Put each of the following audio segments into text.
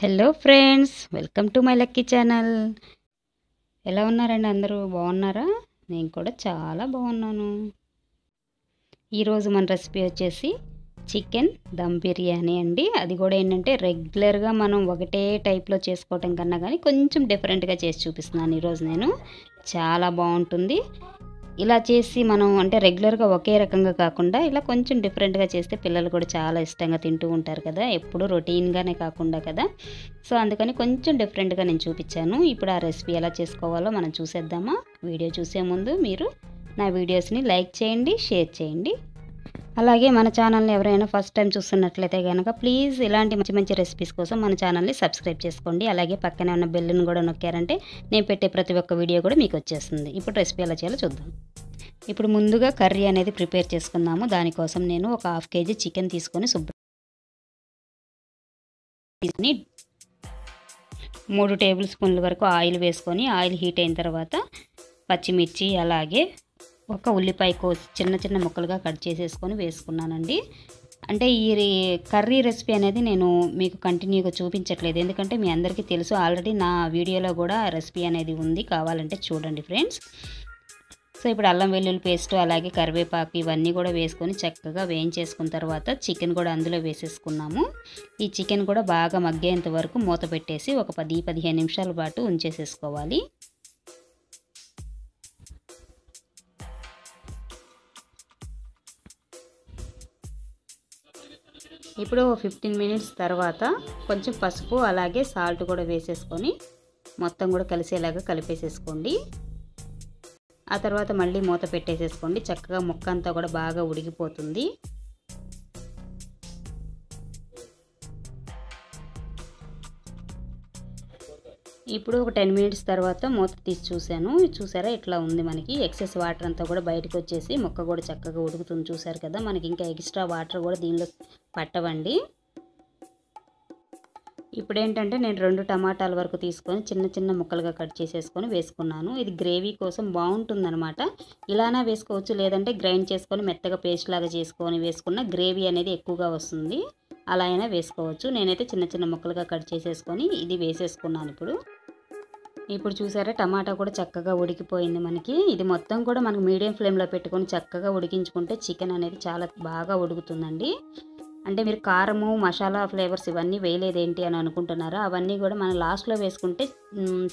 Hello friends welcome to my lucky channel ఎలా ఉన్నారండి అందరూ? బాగున్నారా? నేను కూడా చాలా బాగున్నాను. ఈరోజు మన రెసిపీ వచ్చేసి చికెన్ దమ్ బిర్యానీ అండి. అది కూడా ఏంటంటే రెగ్యులర్గా మనం ఒకటే టైప్లో చేసుకోవటం కన్నా కానీ కొంచెం డిఫరెంట్గా చేసి చూపిస్తున్నాను ఈరోజు నేను. చాలా బాగుంటుంది. ఇలా చేసి మనం అంటే రెగ్యులర్గా ఒకే రకంగా కాకుండా ఇలా కొంచెం డిఫరెంట్గా చేస్తే పిల్లలు కూడా చాలా ఇష్టంగా తింటూ ఉంటారు కదా ఎప్పుడూ రొటీన్గానే కాకుండా కదా. సో అందుకని కొంచెం డిఫరెంట్గా నేను చూపించాను. ఇప్పుడు ఆ రెసిపీ ఎలా చేసుకోవాలో మనం చూసేద్దామా? వీడియో చూసే ముందు మీరు నా వీడియోస్ని లైక్ చేయండి షేర్ చేయండి. అలాగే మన ఛానల్ని ఎవరైనా ఫస్ట్ టైం చూస్తున్నట్లయితే కనుక ప్లీజ్ ఇలాంటి మంచి మంచి రెసిపీస్ కోసం మన ఛానల్ని సబ్స్క్రైబ్ చేసుకోండి. అలాగే పక్కనే ఉన్న బెల్లును కూడా నొక్కారంటే నేను పెట్టే ప్రతి ఒక్క వీడియో కూడా మీకు వచ్చేస్తుంది. ఇప్పుడు రెసిపీ ఎలా చేయాలో చూద్దాం. ఇప్పుడు ముందుగా కర్రీ అనేది ప్రిపేర్ చేసుకుందాము. దానికోసం నేను ఒక హాఫ్ కేజీ చికెన్ తీసుకొని శుభ్రం తీసుకొని మూడు టేబుల్ స్పూన్ల వరకు ఆయిల్ వేసుకొని ఆయిల్ హీట్ అయిన తర్వాత పచ్చిమిర్చి అలాగే ఒక ఉల్లిపాయ కోసి చిన్న చిన్న ముక్కలుగా కట్ చేసేసుకొని వేసుకున్నానండి. అంటే ఈ కర్రీ రెసిపీ అనేది నేను మీకు కంటిన్యూగా చూపించట్లేదు. ఎందుకంటే మీ అందరికీ తెలుసు ఆల్రెడీ నా వీడియోలో కూడా రెసిపీ అనేది ఉంది. కావాలంటే చూడండి ఫ్రెండ్స్. సో ఇప్పుడు అల్లం వెల్లుల్లి పేస్ట్ అలాగే కరివేపాకు ఇవన్నీ కూడా వేసుకొని చక్కగా వేయించేసుకున్న తర్వాత చికెన్ కూడా అందులో వేసేసుకున్నాము. ఈ చికెన్ కూడా బాగా మగ్గేంత వరకు మూత పెట్టేసి ఒక పది పదిహేను నిమిషాల పాటు ఉంచేసేసుకోవాలి. ఇప్పుడు ఫిఫ్టీన్ మినిట్స్ తర్వాత కొంచెం పసుపు అలాగే సాల్ట్ కూడా వేసేసుకొని మొత్తం కూడా కలిసేలాగా కలిపేసేసుకోండి. ఆ తర్వాత మళ్ళీ మూత పెట్టేసేసుకోండి. చక్కగా ముక్క అంతా కూడా బాగా ఉడికిపోతుంది. ఇప్పుడు ఒక టెన్ మినిట్స్ తర్వాత మూత తీసి చూశాను. చూసారా ఇట్లా ఉంది మనకి. ఎక్సెస్ వాటర్ అంతా కూడా బయటకు వచ్చేసి ముక్క కూడా చక్కగా ఉడుకుతుంది. చూసారు కదా మనకి ఇంకా ఎక్స్ట్రా వాటర్ కూడా దీనిలో పట్టవండి. ఇప్పుడు ఏంటంటే నేను రెండు టమాటాల వరకు తీసుకొని చిన్న చిన్న ముక్కలుగా కట్ చేసేసుకొని వేసుకున్నాను. ఇది గ్రేవీ కోసం బాగుంటుందన్నమాట. ఇలానా వేసుకోవచ్చు లేదంటే గ్రైండ్ చేసుకొని మెత్తగా పేస్ట్ లాగా చేసుకొని వేసుకున్న గ్రేవీ అనేది ఎక్కువగా వస్తుంది. అలా అయినా వేసుకోవచ్చు. నేనైతే చిన్న చిన్న ముక్కలుగా కట్ చేసేసుకొని ఇది వేసేసుకున్నాను ఇప్పుడు. ఇప్పుడు చూసారా టమాటా కూడా చక్కగా ఉడికిపోయింది మనకి. ఇది మొత్తం కూడా మనకు మీడియం ఫ్లేమ్లో పెట్టుకొని చక్కగా ఉడికించుకుంటే చికెన్ అనేది చాలా బాగా ఉడుకుతుందండి. అంటే మీరు కారము మసాలా ఫ్లేవర్స్ ఇవన్నీ వేయలేదేంటి అని అనుకుంటున్నారా? అవన్నీ కూడా మనం లాస్ట్లో వేసుకుంటే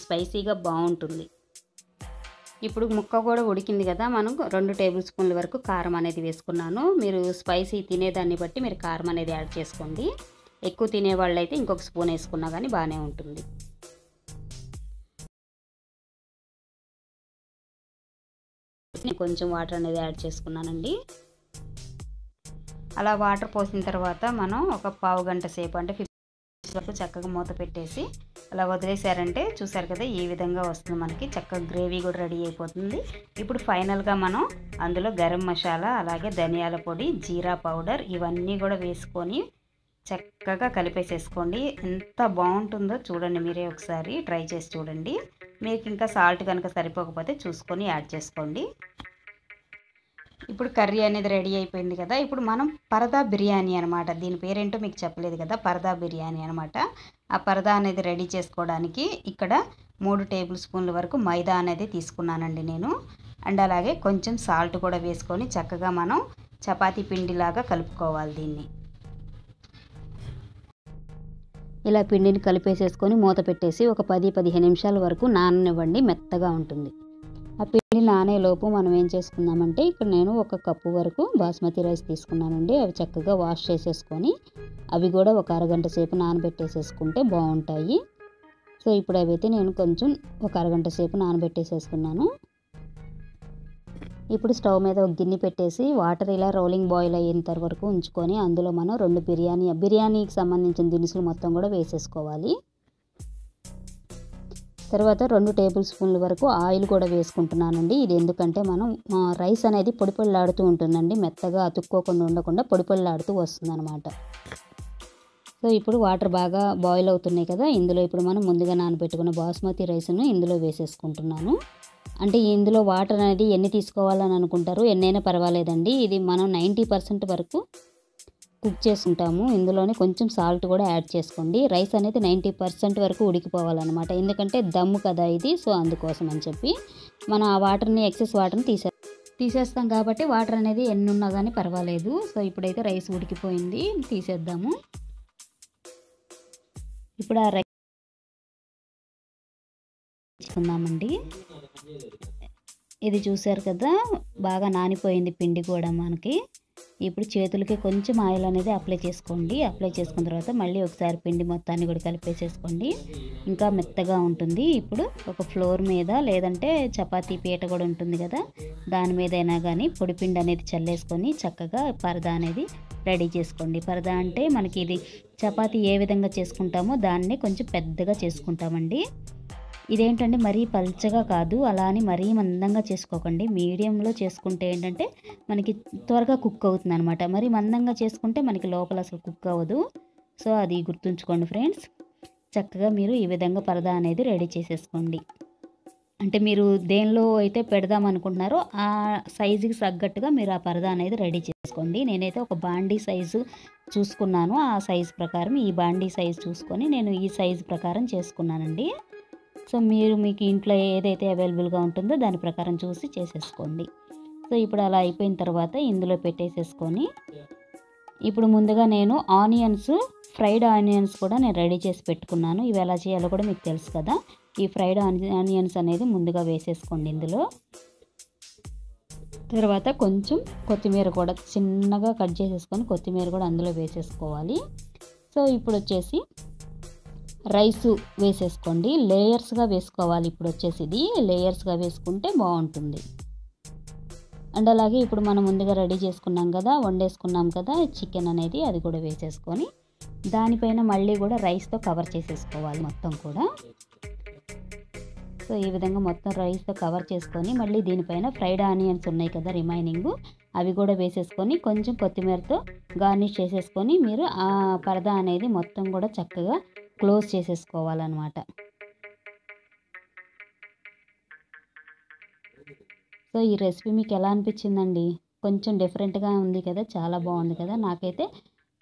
స్పైసీగా బాగుంటుంది. ఇప్పుడు ముక్క కూడా ఉడికింది కదా మనం రెండు టేబుల్ స్పూన్ల వరకు కారం అనేది వేసుకున్నాను. మీరు స్పైసీ తినేదాన్ని బట్టి మీరు కారం అనేది యాడ్ చేసుకోండి. ఎక్కువ తినేవాళ్ళు అయితే ఇంకొక స్పూన్ వేసుకున్నా కానీ బాగానే ఉంటుంది. నేను కొంచెం వాటర్ అనేది యాడ్ చేసుకున్నానండి. అలా వాటర్ పోసిన తర్వాత మనం ఒక పావు గంట సేపు అంటే ఫిఫ్టీ వరకు చక్కగా మూత పెట్టేసి అలా వదిలేసారంటే చూసారు కదా ఈ విధంగా వస్తుంది మనకి. చక్కగా గ్రేవీ కూడా రెడీ అయిపోతుంది. ఇప్పుడు ఫైనల్గా మనం అందులో గరం మసాలా అలాగే ధనియాల పొడి జీరా పౌడర్ ఇవన్నీ కూడా వేసుకొని చక్కగా కలిపేసేసుకోండి. ఎంత బాగుంటుందో చూడండి మీరే ఒకసారి ట్రై చేసి చూడండి. మీకు ఇంకా సాల్ట్ కనుక సరిపోకపోతే చూసుకొని యాడ్ చేసుకోండి. ఇప్పుడు కర్రీ అనేది రెడీ అయిపోయింది కదా. ఇప్పుడు మనం పరదా బిర్యానీ అనమాట దీని పేరేంటో మీకు చెప్పలేదు కదా. పరదా బిర్యానీ అనమాట ఆ పరదా అనేది రెడీ చేసుకోవడానికి ఇక్కడ మూడు టేబుల్ స్పూన్ల వరకు మైదా అనేది తీసుకున్నానండి నేను. అండ్ అలాగే కొంచెం సాల్ట్ కూడా వేసుకొని చక్కగా మనం చపాతీ పిండిలాగా కలుపుకోవాలి దీన్ని. ఇలా పిండిని కలిపేసేసుకొని మూత పెట్టేసి ఒక పది పదిహేను నిమిషాల వరకు నాననివ్వండి. మెత్తగా ఉంటుంది. ఆ పిండి నానేలోపు మనం ఏం చేసుకుందామంటే ఇక్కడ నేను ఒక కప్పు వరకు బాస్మతి రైస్ తీసుకున్నానండి. అవి చక్కగా వాష్ చేసేసుకొని అవి కూడా ఒక అరగంట సేపు నానబెట్టేసేసుకుంటే బాగుంటాయి. సో ఇప్పుడు అవైతే నేను కొంచెం ఒక అరగంట సేపు నానబెట్టేసేసుకున్నాను. ఇప్పుడు స్టవ్ మీద ఒక గిన్నె పెట్టేసి వాటర్ ఇలా రోలింగ్ బాయిల్ అయ్యేంత వరకు ఉంచుకొని అందులో మనం రెండు బిర్యానీ బిర్యానీకి సంబంధించిన దినుసులు మొత్తం కూడా వేసేసుకోవాలి. తర్వాత రెండు టేబుల్ స్పూన్ల వరకు ఆయిల్ కూడా వేసుకుంటున్నానండి. ఇది ఎందుకంటే మనం రైస్ అనేది పొడి పొడిలాడుతూ ఉంటుందండి. మెత్తగా అతుక్కోకుండా ఉండకుండా పొడి పొడిలాడుతూ వస్తుందన్నమాట. సో ఇప్పుడు వాటర్ బాగా బాయిల్ అవుతున్నాయి కదా ఇందులో ఇప్పుడు మనం ముందుగా నానబెట్టుకున్న బాస్మతి రైస్ను ఇందులో వేసేసుకుంటున్నాను. అంటే ఇందులో వాటర్ అనేది ఎన్ని తీసుకోవాలని అనుకుంటారు? ఎన్నైనా పర్వాలేదండి. ఇది మనం నైంటీ పర్సెంట్ వరకు కుక్ చేసుకుంటాము. ఇందులోనే కొంచెం సాల్ట్ కూడా యాడ్ చేసుకోండి. రైస్ అనేది నైంటీ పర్సెంట్ వరకు ఉడికిపోవాలన్నమాట. ఎందుకంటే దమ్ము కదా ఇది సో అందుకోసం అని చెప్పి మనం ఆ వాటర్ని ఎక్సెస్ వాటర్ని తీసే తీసేస్తాం కాబట్టి వాటర్ అనేది ఎన్ని ఉన్నా కానీ పర్వాలేదు. సో ఇప్పుడైతే రైస్ ఉడికిపోయింది తీసేద్దాము. ఇప్పుడు ఆ రైస్ తీసుకుందామండి. ఇది చూసారు కదా బాగా నానిపోయింది పిండి కూడా మనకి. ఇప్పుడు చేతులకి కొంచెం ఆయిల్ అనేది అప్లై చేసుకోండి. అప్లై చేసుకున్న తర్వాత మళ్ళీ ఒకసారి పిండి మొత్తాన్ని కూడా కలిపేసేసుకోండి. ఇంకా మెత్తగా ఉంటుంది. ఇప్పుడు ఒక ఫ్లోర్ మీద లేదంటే చపాతీ పీట కూడా ఉంటుంది కదా దాని మీద అయినా కానీ పొడి పిండి అనేది చల్లేసుకొని చక్కగా పరదా అనేది రెడీ చేసుకోండి. పరదా అంటే మనకి ఇది చపాతీ ఏ విధంగా చేసుకుంటామో దాన్ని కొంచెం పెద్దగా చేసుకుంటామండి. ఇదేంటంటే మరీ పల్చగా కాదు అలా అని మరీ మందంగా చేసుకోకండి. మీడియంలో చేసుకుంటే ఏంటంటే మనకి త్వరగా కుక్ అవుతుంది అనమాట మరి మందంగా చేసుకుంటే మనకి లోపల అసలు కుక్ అవ్వదు. సో అది గుర్తుంచుకోండి ఫ్రెండ్స్. చక్కగా మీరు ఈ విధంగా పరదా అనేది రెడీ చేసేసుకోండి. అంటే మీరు దేనిలో అయితే పెడదాం అనుకుంటున్నారో ఆ సైజుకి తగ్గట్టుగా మీరు ఆ పరదా అనేది రెడీ చేసుకోండి. నేనైతే ఒక బాండీ సైజు చూసుకున్నాను. ఆ సైజు ప్రకారం ఈ బాండీ సైజు చూసుకొని నేను ఈ సైజు ప్రకారం చేసుకున్నానండి. సో మీరు మీకు ఇంట్లో ఏదైతే అవైలబుల్గా ఉంటుందో దాని ప్రకారం చూసి చేసేసుకోండి. సో ఇప్పుడు అలా అయిపోయిన తర్వాత ఇందులో పెట్టేసేసుకొని ఇప్పుడు ముందుగా నేను ఆనియన్స్ ఫ్రైడ్ ఆనియన్స్ కూడా నేను రెడీ చేసి పెట్టుకున్నాను. ఇవి ఎలా చేయాలో కూడా మీకు తెలుసు కదా. ఈ ఫ్రైడ్ ఆనియన్స్ అనేది ముందుగా వేసేసుకోండి ఇందులో. తర్వాత కొంచెం కొత్తిమీర కూడా చిన్నగా కట్ చేసేసుకొని కొత్తిమీర కూడా అందులో వేసేసుకోవాలి. సో ఇప్పుడు వచ్చేసి రైస్ వేసేసుకోండి. లేయర్స్గా వేసుకోవాలి. ఇప్పుడు వచ్చేసి ఇది లేయర్స్గా వేసుకుంటే బాగుంటుంది. అండ్ అలాగే ఇప్పుడు మనం ముందుగా రెడీ చేసుకున్నాం కదా వండేసుకున్నాం కదా చికెన్ అనేది అది కూడా వేసేసుకొని దానిపైన మళ్ళీ కూడా రైస్తో కవర్ చేసేసుకోవాలి మొత్తం కూడా. సో ఈ విధంగా మొత్తం రైస్తో కవర్ చేసుకొని మళ్ళీ దీనిపైన ఫ్రైడ్ ఆనియన్స్ ఉన్నాయి కదా రిమైనింగ్ అవి కూడా వేసేసుకొని కొంచెం కొత్తిమీరతో గార్నిష్ చేసేసుకొని మీరు ఆ పరదా అనేది మొత్తం కూడా చక్కగా క్లోజ్ చేసేసుకోవాలన్నమాట. సో ఈ రెసిపీ మీకు ఎలా అనిపించిందండి? కొంచెం డిఫరెంట్గా ఉంది కదా చాలా బాగుంది కదా. నాకైతే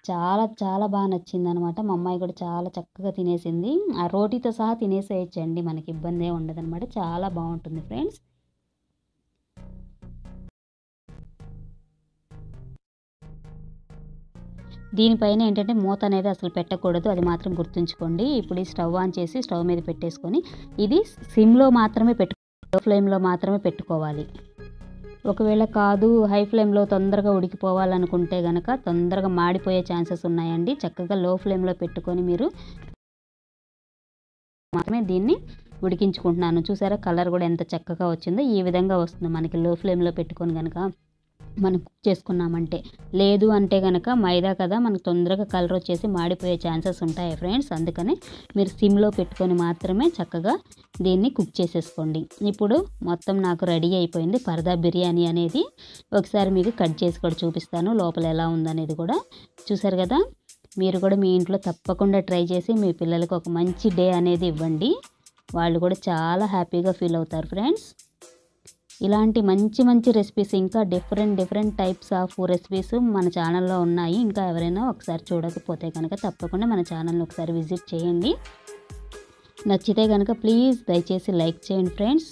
చాలా చాలా బాగా నచ్చింది అనమాట మా అమ్మాయి కూడా చాలా చక్కగా తినేసింది. ఆ రోటీతో సహా తినేసేయచ్చండి మనకి ఇబ్బంది ఏమి ఉండదు అనమాట చాలా బాగుంటుంది ఫ్రెండ్స్. దీనిపైన ఏంటంటే మూత అనేది అసలు పెట్టకూడదు అది మాత్రం గుర్తుంచుకోండి. ఇప్పుడు ఈ స్టవ్ ఆన్ చేసి స్టవ్ మీద పెట్టేసుకొని ఇది సిమ్లో మాత్రమే పెట్టు లో ఫ్లేమ్లో మాత్రమే పెట్టుకోవాలి. ఒకవేళ కాదు హై ఫ్లేమ్లో తొందరగా ఉడికిపోవాలనుకుంటే కనుక తొందరగా మాడిపోయే ఛాన్సెస్ ఉన్నాయండి. చక్కగా లో ఫ్లేమ్లో పెట్టుకొని మీరు మాత్రమే దీన్ని ఉడికించుకుంటున్నాను. చూసారా కలర్ కూడా ఎంత చక్కగా వచ్చిందో. ఈ విధంగా వస్తుంది మనకి లో ఫ్లేమ్లో పెట్టుకొని కనుక మనం కుక్ చేసుకున్నామంటే. లేదు అంటే కనుక మైదా కదా మనకు తొందరగా కలర్ వచ్చేసి మాడిపోయే ఛాన్సెస్ ఉంటాయి ఫ్రెండ్స్. అందుకని మీరు సిమ్లో పెట్టుకొని మాత్రమే చక్కగా దీన్ని కుక్ చేసేసుకోండి. ఇప్పుడు మొత్తం నాకు రెడీ అయిపోయింది పరదా బిర్యానీ అనేది. ఒకసారి మీకు కట్ చేసి కూడా చూపిస్తాను లోపల ఎలా ఉందనేది కూడా. చూసారు కదా మీరు కూడా మీ ఇంట్లో తప్పకుండా ట్రై చేసి మీ పిల్లలకు ఒక మంచి డే అనేది ఇవ్వండి. వాళ్ళు కూడా చాలా హ్యాపీగా ఫీల్ అవుతారు ఫ్రెండ్స్. ఇలాంటి మంచి మంచి రెసిపీస్ ఇంకా different different types of recipes మన ఛానల్లో ఉన్నాయి. ఇంకా ఎవరైనా ఒకసారి చూడకపోతే కనుక తప్పకుండా మన ఛానల్ని ఒకసారి విజిట్ చేయండి. నచ్చితే కనుక ప్లీజ్ దయచేసి లైక్ చేయండి ఫ్రెండ్స్